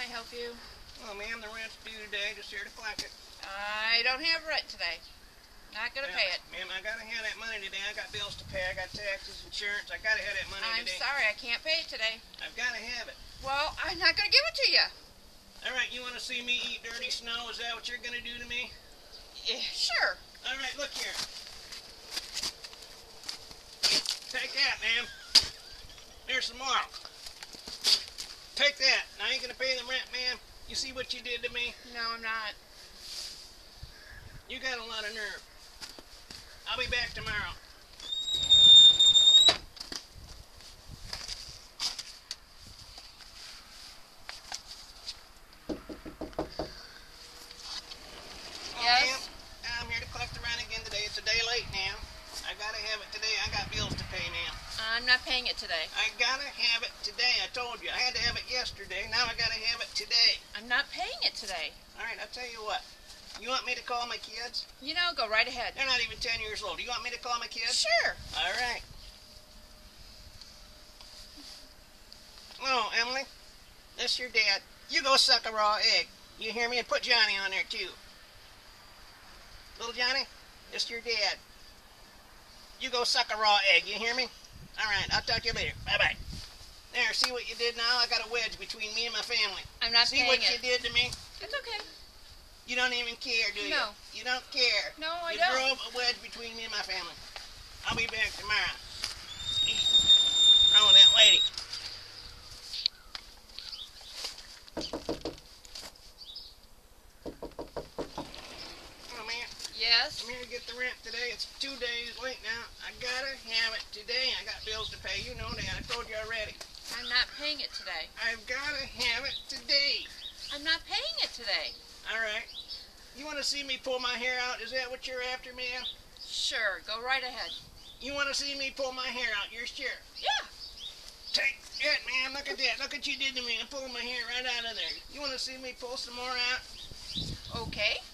I help you? Well, ma'am, the rent's due today. Just here to collect it. I don't have rent today. Not gonna pay it. Ma'am, I gotta have that money today. I got bills to pay. I got taxes, insurance. I gotta have that money I'm today. sorry, I can't pay it today. I've gotta have it. Well, I'm not gonna give it to you. All right, you want to see me eat dirty snow? Is that what you're gonna do to me? Eh, Sure. All right, look here. Take that, ma'am. Here's some more. Take that. Now you gonna pay the? You see what you did to me? No, I'm not. You got a lot of nerve. I'll be back tomorrow. Oh, Yes? ma'am, I'm here to collect the rent again today. It's a day late now. I gotta have it today. I got bills to pay now. I'm not paying it today. I gotta have it today. I told you. I had to yesterday. Now I gotta have it today. I'm not paying it today. All right, I'll tell you what. You want me to call my kids? You know, go right ahead. They're not even 10 years old. Do You want me to call my kids? Sure. All right. Oh, Emily, this your dad. You go suck a raw egg. You hear me? And put Johnny on there too. Little Johnny, this your dad. You go suck a raw egg. You hear me? All right. I'll talk to you later. Bye bye. There. See what you did now? I got a wedge between me and my family. I'm not see what it. you did to me? It's okay. You don't even care, do you? No. You don't care. No, I you don't. You drove a wedge between me and my family. I'll be back tomorrow. Eat. Wrong with that lady. Oh man, Yes. I'm here to get the rent today. It's two days late now. I gotta have it today. I got bills to pay. You know that. I told you already. I'm not paying it today. I've gotta have it today. I'm not paying it today. All right. You want to see me pull my hair out? Is that what you're after, man? Sure. Go right ahead. You want to see me pull my hair out? You're sure? Yeah. Take it, man. Look at that. Look what you did to me. I'm pulling my hair right out of there. You want to see me pull some more out? Okay.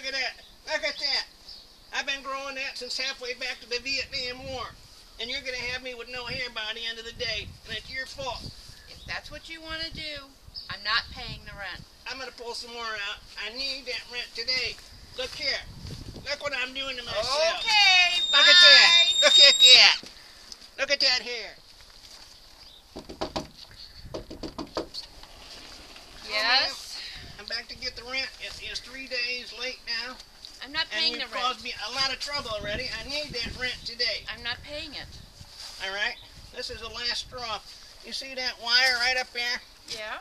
Look at that. Look at that. I've been growing that since halfway back to the Vietnam War. And you're going to have me with no hair by the end of the day. And it's your fault. If that's what you want to do, I'm not paying the rent. I'm going to pull some more out. I need that rent today. Look here. Look what I'm doing to myself. Okay. Bye. Look at that. Look at that. Look at that hair. Yes. I'm back to get the rent. It is three days late now. I'm not paying the rent. It caused me a lot of trouble already. I need that rent today. I'm not paying it. All right? This is the last straw. You see that wire right up there? Yeah.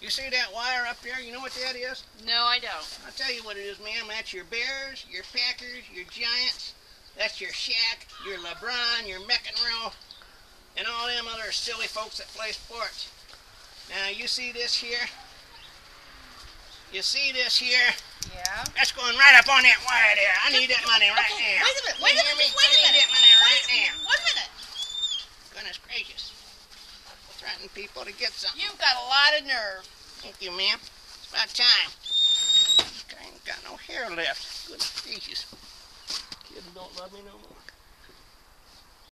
You see that wire up there? You know what that is? No, I don't. I'll tell you what it is, ma'am. That's your Bears, your Packers, your Giants. That's your Shaq, your LeBron, your McEnroe, and all them other silly folks that play sports. Now, you see this here? You see this here? Yeah. That's going right up on that wire there. I need that money right okay, now. Wait a minute. Wait a minute. Wait I a need minute. that money right Wait, now. one minute. Goodness gracious. Threaten people to get something. You've got a lot of nerve. Thank you, ma'am. It's about time. I ain't got no hair left. Goodness gracious. Kids don't love me no more.